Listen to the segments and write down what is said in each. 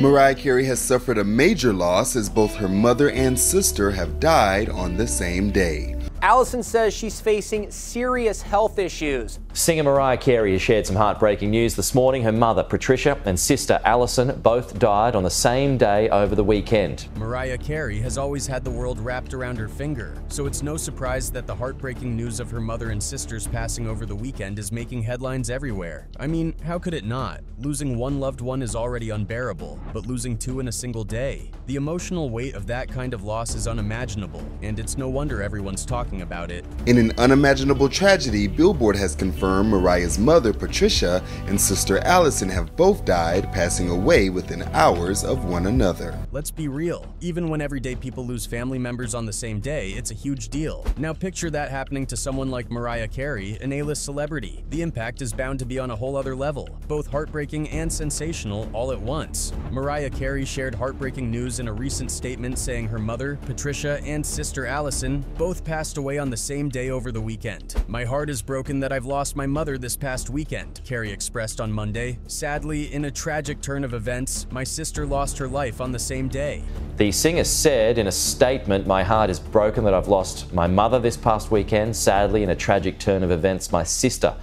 Mariah Carey has suffered a major loss as both her mother and sister have died on the same day. Alison says she's facing serious health issues. Singer Mariah Carey has shared some heartbreaking news this morning. Her mother, Patricia, and sister, Alison, both died on the same day over the weekend. Mariah Carey has always had the world wrapped around her finger, so it's no surprise that the heartbreaking news of her mother and sister's passing over the weekend is making headlines everywhere. I mean, how could it not? Losing one loved one is already unbearable, but losing two in a single day? The emotional weight of that kind of loss is unimaginable, and it's no wonder everyone's talking talking about it. In an unimaginable tragedy, Billboard has confirmed Mariah's mother, Patricia, and sister Alison have both died, passing away within hours of one another. Let's be real. Even when everyday people lose family members on the same day, it's a huge deal. Now picture that happening to someone like Mariah Carey, an A-list celebrity. The impact is bound to be on a whole other level, both heartbreaking and sensational all at once. Mariah Carey shared heartbreaking news in a recent statement saying her mother, Patricia, and sister Alison both passed away on the same day over the weekend. My heart is broken that I've lost my mother this past weekend, Carey expressed on Monday. Sadly, in a tragic turn of events, my sister lost her life on the same day. The singer said in a statement, My heart is broken that I've lost my mother this past weekend. Sadly, in a tragic turn of events, my sister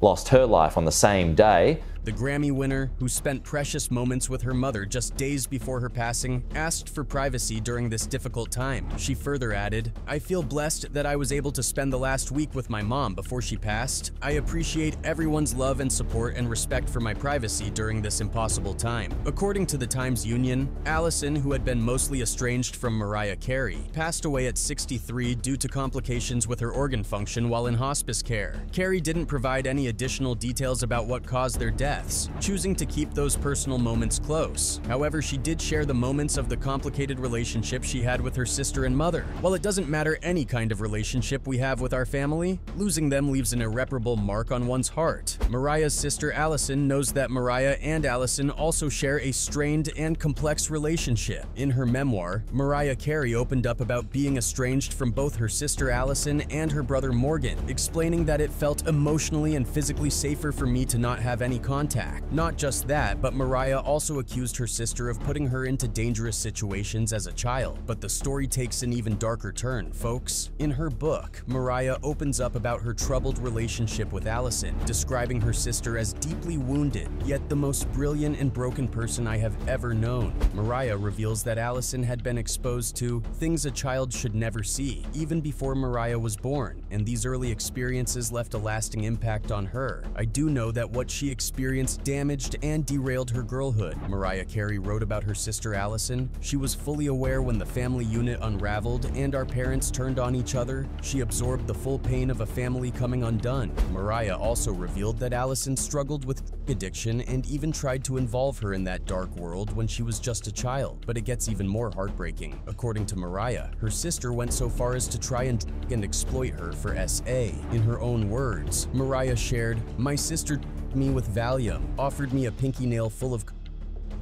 lost her life on the same day. The Grammy winner, who spent precious moments with her mother just days before her passing, asked for privacy during this difficult time. She further added, I feel blessed that I was able to spend the last week with my mom before she passed. I appreciate everyone's love and support and respect for my privacy during this impossible time. According to the Times Union, Alison, who had been mostly estranged from Mariah Carey, passed away at 63 due to complications with her organ function while in hospice care. Carey didn't provide any additional details about what caused their death, deaths, choosing to keep those personal moments close. However, she did share the moments of the complicated relationship she had with her sister and mother. While it doesn't matter any kind of relationship we have with our family, losing them leaves an irreparable mark on one's heart. Mariah's sister Alison knows that Mariah and Alison also share a strained and complex relationship. In her memoir, Mariah Carey opened up about being estranged from both her sister Alison and her brother Morgan, explaining that it felt emotionally and physically safer for me to not have any contact contact. Not just that, but Mariah also accused her sister of putting her into dangerous situations as a child. But the story takes an even darker turn, folks. In her book, Mariah opens up about her troubled relationship with Alison, describing her sister as deeply wounded, yet the most brilliant and broken person I have ever known. Mariah reveals that Alison had been exposed to things a child should never see, even before Mariah was born, and these early experiences left a lasting impact on her. I do know that what she experienced experience damaged and derailed her girlhood. Mariah Carey wrote about her sister Alison. She was fully aware when the family unit unraveled and our parents turned on each other. She absorbed the full pain of a family coming undone. Mariah also revealed that Alison struggled with addiction and even tried to involve her in that dark world when she was just a child. But it gets even more heartbreaking. According to Mariah, her sister went so far as to try and and exploit her for SA. In her own words, Mariah shared, My sister me with Valium, offered me a pinky nail full of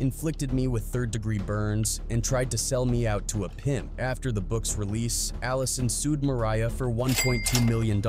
inflicted me with third degree burns, and tried to sell me out to a pimp. After the book's release, Alison sued Mariah for $1.2 million,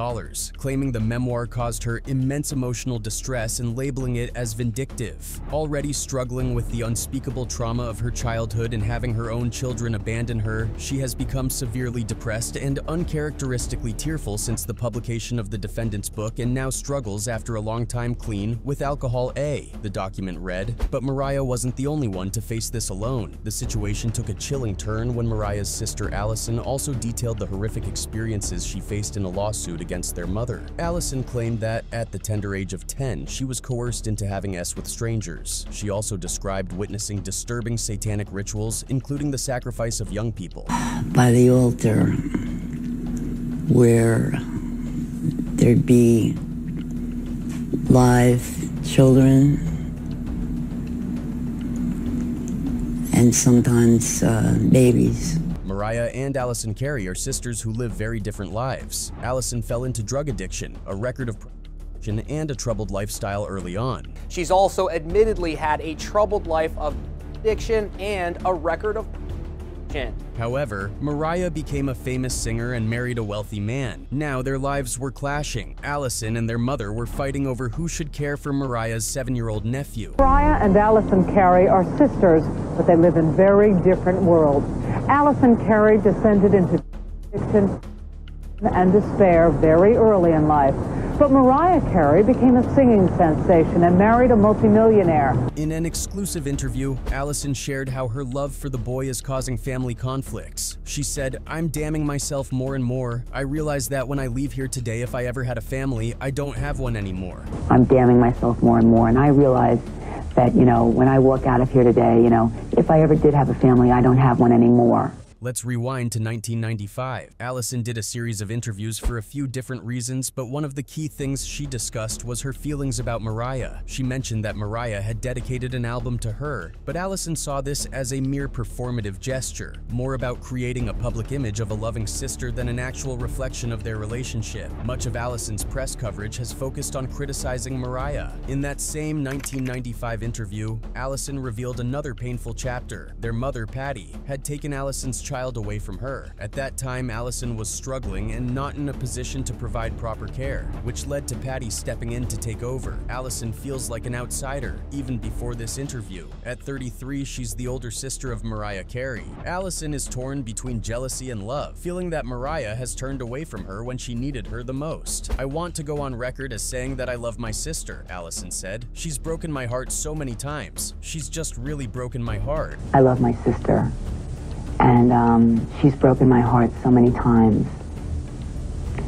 claiming the memoir caused her immense emotional distress and labeling it as vindictive. Already struggling with the unspeakable trauma of her childhood and having her own children abandon her, she has become severely depressed and uncharacteristically tearful since the publication of the defendant's book and now struggles after a long time clean with alcohol A, the document read. But Mariah wasn't the the only one to face this alone. The situation took a chilling turn when Mariah's sister Alison also detailed the horrific experiences she faced in a lawsuit against their mother. Alison claimed that, at the tender age of 10, she was coerced into having S with strangers. She also described witnessing disturbing satanic rituals, including the sacrifice of young people. By the altar, where there'd be live children and sometimes uh, babies. Mariah and Alison Carey are sisters who live very different lives. Alison fell into drug addiction, a record of and a troubled lifestyle early on. She's also admittedly had a troubled life of addiction and a record of However, Mariah became a famous singer and married a wealthy man. Now their lives were clashing. Alison and their mother were fighting over who should care for Mariah's seven-year-old nephew. Mariah and Alison Carey are sisters but they live in very different worlds. Alison Carey descended into addiction and despair very early in life. But Mariah Carey became a singing sensation and married a multimillionaire. In an exclusive interview, Alison shared how her love for the boy is causing family conflicts. She said, I'm damning myself more and more. I realize that when I leave here today, if I ever had a family, I don't have one anymore. I'm damning myself more and more, and I realize that, you know, when I walk out of here today, you know, if I ever did have a family, I don't have one anymore. Let's rewind to 1995. Alison did a series of interviews for a few different reasons, but one of the key things she discussed was her feelings about Mariah. She mentioned that Mariah had dedicated an album to her, but Alison saw this as a mere performative gesture, more about creating a public image of a loving sister than an actual reflection of their relationship. Much of Alison's press coverage has focused on criticizing Mariah. In that same 1995 interview, Alison revealed another painful chapter. Their mother, Patty, had taken Alison's child away from her. At that time, Alison was struggling and not in a position to provide proper care, which led to Patty stepping in to take over. Alison feels like an outsider, even before this interview. At 33, she's the older sister of Mariah Carey. Alison is torn between jealousy and love, feeling that Mariah has turned away from her when she needed her the most. I want to go on record as saying that I love my sister, Alison said. She's broken my heart so many times. She's just really broken my heart. I love my sister, and um, she's broken my heart so many times.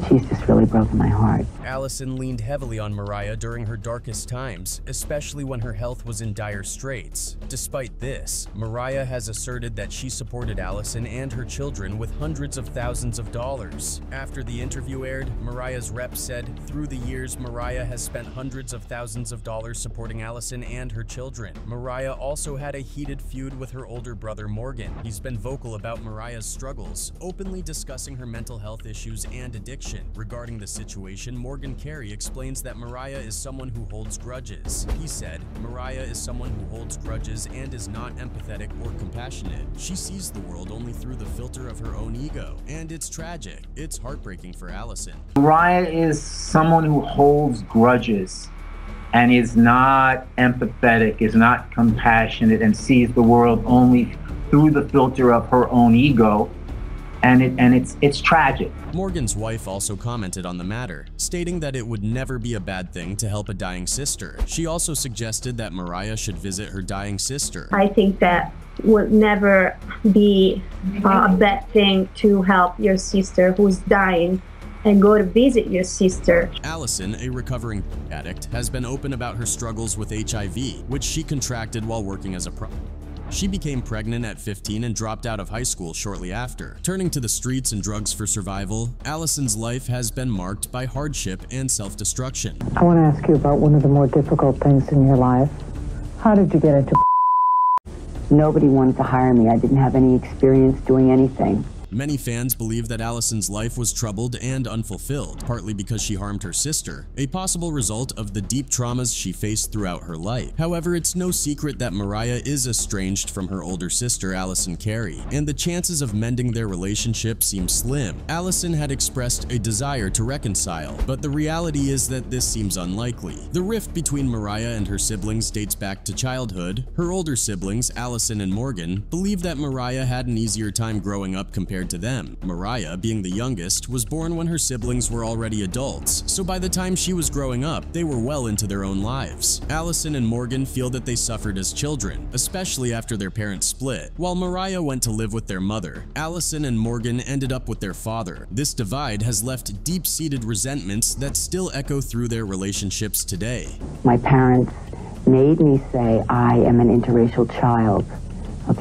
She's just really broken my heart. Alison leaned heavily on Mariah during her darkest times, especially when her health was in dire straits. Despite this, Mariah has asserted that she supported Alison and her children with hundreds of thousands of dollars. After the interview aired, Mariah's rep said, through the years, Mariah has spent hundreds of thousands of dollars supporting Alison and her children. Mariah also had a heated feud with her older brother Morgan. He's been vocal about Mariah's struggles, openly discussing her mental health issues and addiction. Regarding the situation, Morgan Carey explains that Mariah is someone who holds grudges. He said, Mariah is someone who holds grudges and is not empathetic or compassionate. She sees the world only through the filter of her own ego. And it's tragic. It's heartbreaking for Alison. Mariah is someone who holds grudges and is not empathetic, is not compassionate, and sees the world only through the filter of her own ego. And it and it's it's tragic. Morgan's wife also commented on the matter, stating that it would never be a bad thing to help a dying sister. She also suggested that Mariah should visit her dying sister. I think that would never be uh, a bad thing to help your sister who's dying and go to visit your sister. Alison, a recovering addict, has been open about her struggles with HIV, which she contracted while working as a pro. She became pregnant at 15 and dropped out of high school shortly after. Turning to the streets and drugs for survival, Alison's life has been marked by hardship and self-destruction. I want to ask you about one of the more difficult things in your life. How did you get into Nobody wanted to hire me. I didn't have any experience doing anything. Many fans believe that Alison's life was troubled and unfulfilled, partly because she harmed her sister, a possible result of the deep traumas she faced throughout her life. However, it's no secret that Mariah is estranged from her older sister, Alison Carey, and the chances of mending their relationship seem slim. Alison had expressed a desire to reconcile, but the reality is that this seems unlikely. The rift between Mariah and her siblings dates back to childhood. Her older siblings, Alison and Morgan, believe that Mariah had an easier time growing up compared to them. Mariah, being the youngest, was born when her siblings were already adults, so by the time she was growing up, they were well into their own lives. Alison and Morgan feel that they suffered as children, especially after their parents split. While Mariah went to live with their mother, Alison and Morgan ended up with their father. This divide has left deep-seated resentments that still echo through their relationships today. My parents made me say I am an interracial child.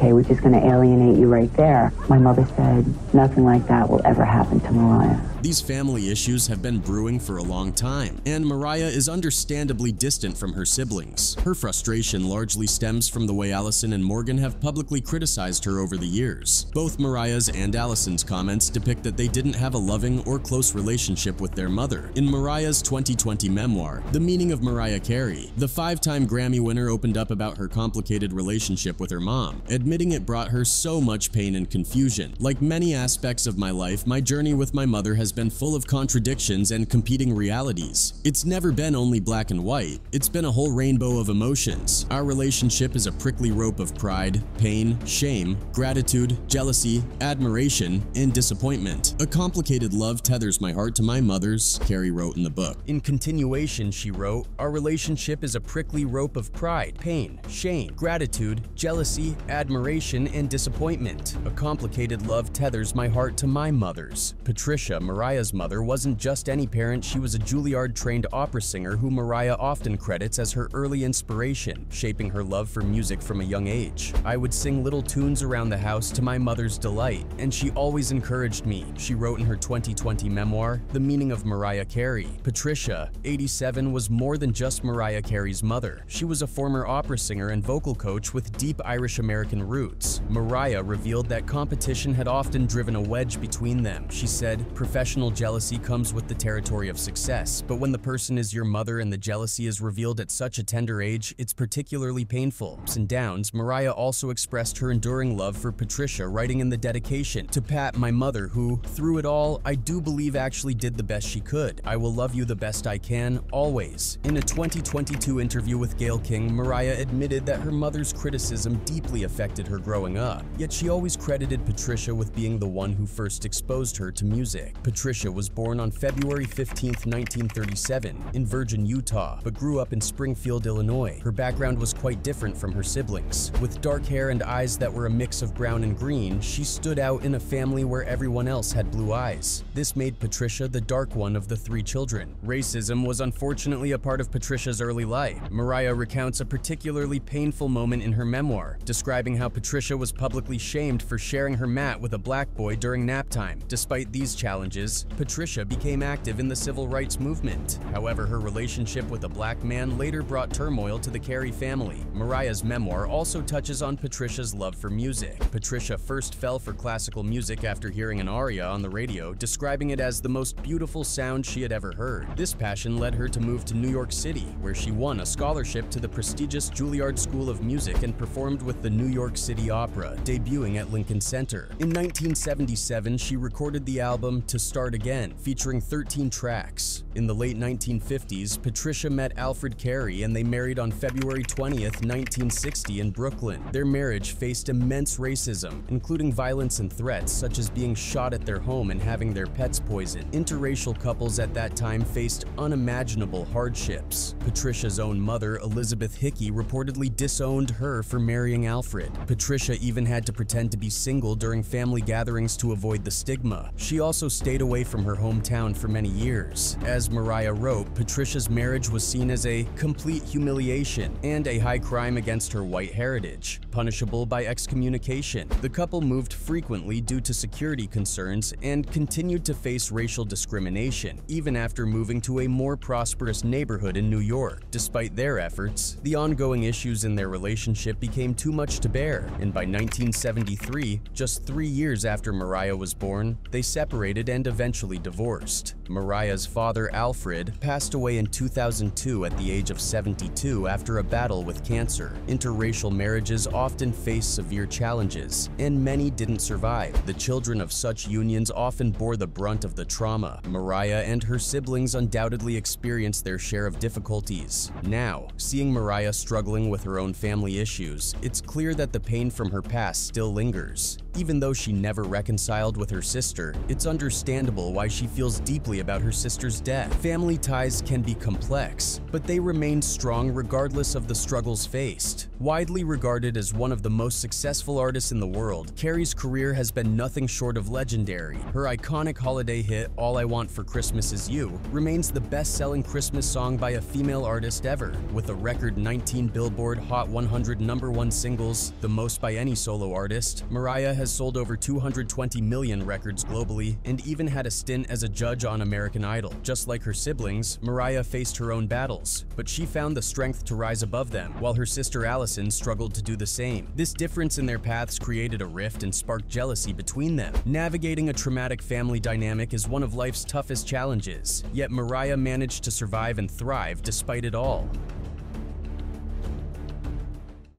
Okay, which is going to alienate you right there. My mother said nothing like that will ever happen to Mariah. These family issues have been brewing for a long time, and Mariah is understandably distant from her siblings. Her frustration largely stems from the way Alison and Morgan have publicly criticized her over the years. Both Mariah's and Alison's comments depict that they didn't have a loving or close relationship with their mother. In Mariah's 2020 memoir, The Meaning of Mariah Carey, the five-time Grammy winner opened up about her complicated relationship with her mom, admitting it brought her so much pain and confusion. Like many aspects of my life, my journey with my mother has has been full of contradictions and competing realities. It's never been only black and white, it's been a whole rainbow of emotions. Our relationship is a prickly rope of pride, pain, shame, gratitude, jealousy, admiration, and disappointment. A complicated love tethers my heart to my mother's, Carey wrote in the book. In continuation, she wrote, Our relationship is a prickly rope of pride, pain, shame, gratitude, jealousy, admiration, and disappointment. A complicated love tethers my heart to my mother's. Patricia, Mariah's mother, wasn't just any parent, she was a Juilliard trained opera singer who Mariah often credits as her early inspiration, shaping her love for music from a young age. I would sing little tunes around the house to my mother's delight, and she always encouraged me, she wrote in her 2020 memoir, The Meaning of Mariah Carey. Patricia, 87, was more than just Mariah Carey's mother. She was a former opera singer and vocal coach with deep Irish American roots. Mariah revealed that competition had often driven a wedge between them. She said, Professional jealousy comes with the territory of success, but when the person is your mother and the jealousy is revealed at such a tender age, it's particularly painful. Ups and downs, Mariah also expressed her enduring love for Patricia, writing in the dedication, To Pat, my mother, who, through it all, I do believe actually did the best she could. I will love you the best I can, always. In a 2022 interview with Gayle King, Mariah admitted that her mother's criticism deeply affected her growing up, yet she always credited Patricia with being the one who first exposed her to music. Patricia was born on February 15, 1937, in Virgin, Utah, but grew up in Springfield, Illinois. Her background was quite different from her siblings. With dark hair and eyes that were a mix of brown and green, she stood out in a family where everyone else had blue eyes. This made Patricia the dark one of the three children. Racism was unfortunately a part of Patricia's early life. Mariah recounts a particularly painful moment in her memoir, describing how Patricia was publicly shamed for sharing her mat with a black boy during nap time. Despite these challenges, Patricia became active in the civil rights movement. However, her relationship with a black man later brought turmoil to the Carey family. Mariah's memoir also touches on Patricia's love for music. Patricia first fell for classical music after hearing an aria on the radio, describing it as the most beautiful sound she had ever heard. This passion led her to move to New York City, where she won a scholarship to the prestigious Juilliard School of Music and performed with the New York City Opera, debuting at Lincoln Center. In 1977, she recorded the album To Start Again, featuring 13 tracks. In the late 1950s, Patricia met Alfred Carey and they married on February 20th, 1960 in Brooklyn. Their marriage faced immense racism, including violence and threats such as being shot at their home and having their pets poisoned. Interracial couples at that time faced unimaginable hardships. Patricia's own mother, Elizabeth Hickey, reportedly disowned her for marrying Alfred. Patricia even had to pretend to be single during family gatherings to avoid the stigma. She also stayed away from her hometown for many years. As Mariah wrote, Patricia's marriage was seen as a complete humiliation and a high crime against her white heritage, punishable by excommunication. The couple moved frequently due to security concerns and continued to face racial discrimination, even after moving to a more prosperous neighborhood in New York. Despite their efforts, the ongoing issues in their relationship became too much to bear, and by 1973, just three years after Mariah was born, they separated and eventually divorced. Mariah's father, Alfred, passed away in 2002 at the age of 72 after a battle with cancer. Interracial marriages often face severe challenges, and many didn't survive. The children of such unions often bore the brunt of the trauma. Mariah and her siblings undoubtedly experienced their share of difficulties. Now, seeing Mariah struggling with her own family issues, it's clear that the pain from her past still lingers. Even though she never reconciled with her sister, it's understandable why she feels deeply about her sister's death. Family ties can be complex, but they remain strong regardless of the struggles faced. Widely regarded as one of the most successful artists in the world, Carey's career has been nothing short of legendary. Her iconic holiday hit, All I Want for Christmas Is You, remains the best-selling Christmas song by a female artist ever, with a record 19 Billboard Hot 100 number one singles, the most by any solo artist. Mariah has sold over 220 million records globally and even had a stint as a judge American Idol. Just like her siblings, Mariah faced her own battles, but she found the strength to rise above them, while her sister Alison struggled to do the same. This difference in their paths created a rift and sparked jealousy between them. Navigating a traumatic family dynamic is one of life's toughest challenges, yet Mariah managed to survive and thrive despite it all.